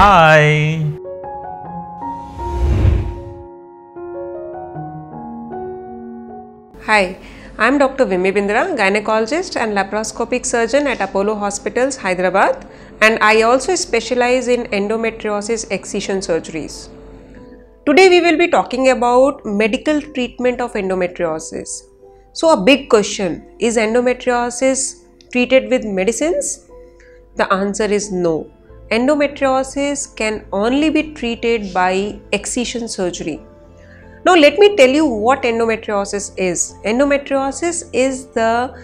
Hi. Hi, I am Dr. Vimee Bindra, gynecologist and laparoscopic surgeon at Apollo Hospitals, Hyderabad, and I also specialize in endometriosis excision surgeries. Today we will be talking about medical treatment of endometriosis. So, a big question is endometriosis treated with medicines? The answer is no. Endometriosis can only be treated by excision surgery. Now, let me tell you what endometriosis is. Endometriosis is the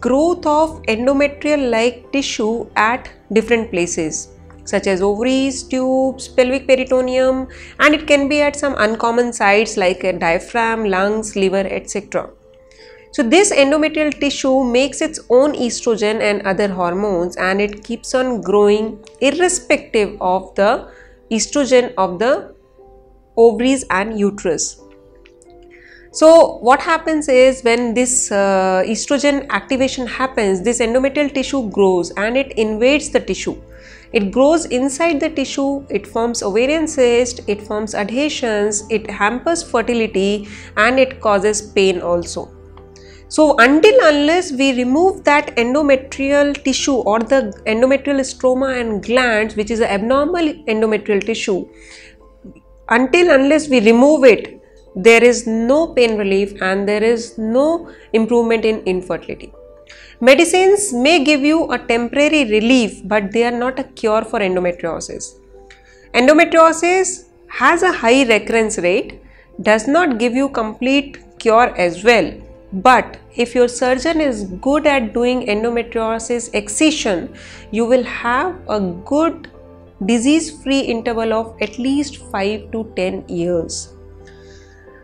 growth of endometrial like tissue at different places such as ovaries, tubes, pelvic peritoneum, and it can be at some uncommon sites like a diaphragm, lungs, liver, etc. So, this endometrial tissue makes its own estrogen and other hormones and it keeps on growing irrespective of the estrogen of the ovaries and uterus. So what happens is when this uh, estrogen activation happens, this endometrial tissue grows and it invades the tissue. It grows inside the tissue, it forms ovarian cyst, it forms adhesions, it hampers fertility and it causes pain also. So until unless we remove that endometrial tissue or the endometrial stroma and glands which is an abnormal endometrial tissue, until unless we remove it there is no pain relief and there is no improvement in infertility. Medicines may give you a temporary relief but they are not a cure for endometriosis. Endometriosis has a high recurrence rate, does not give you complete cure as well. But if your surgeon is good at doing endometriosis excision, you will have a good disease free interval of at least 5 to 10 years.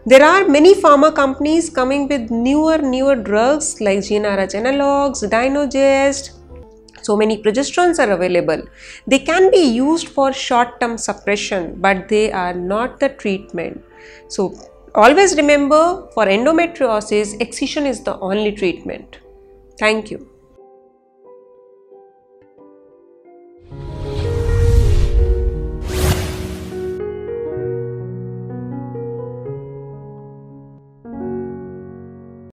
There are many pharma companies coming with newer newer drugs like GnRH analogs, Dynogest. So many progesterones are available. They can be used for short term suppression but they are not the treatment. So always remember for endometriosis excision is the only treatment. Thank you.